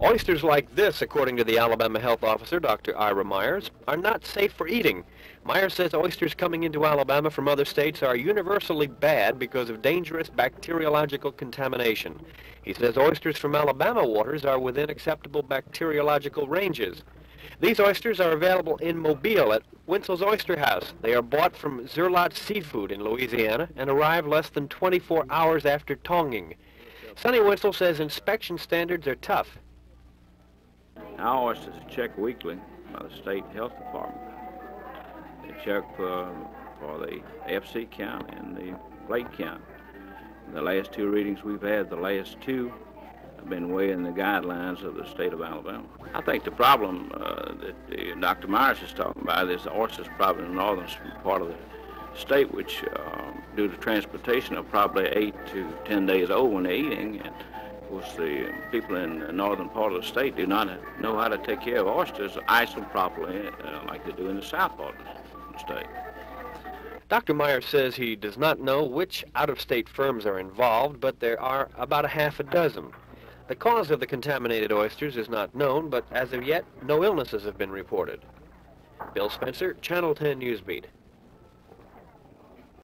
Oysters like this, according to the Alabama health officer, Dr. Ira Myers, are not safe for eating. Myers says oysters coming into Alabama from other states are universally bad because of dangerous bacteriological contamination. He says oysters from Alabama waters are within acceptable bacteriological ranges. These oysters are available in Mobile at Wintzell's Oyster House. They are bought from Zerlot Seafood in Louisiana and arrive less than 24 hours after tonging. Sonny Winsel says inspection standards are tough. Oysters are checked weekly by the state health department. They check for, the FC count and the plate count. The last two readings we've had, the last two have been way in the guidelines of the state of Alabama. I think the problem uh, that uh, Dr. Myers is talking about is the oysters probably in the northern part of the state, which uh, due to transportation are probably eight to ten days old when they're eating. And of course, the people in the northern part of the state do not know how to take care of oysters, ice them properly, uh, like they do in the south part of the state. Dr. Meyer says he does not know which out-of-state firms are involved, but there are about a half a dozen. The cause of the contaminated oysters is not known, but as of yet, no illnesses have been reported. Bill Spencer, Channel 10 Newsbeat.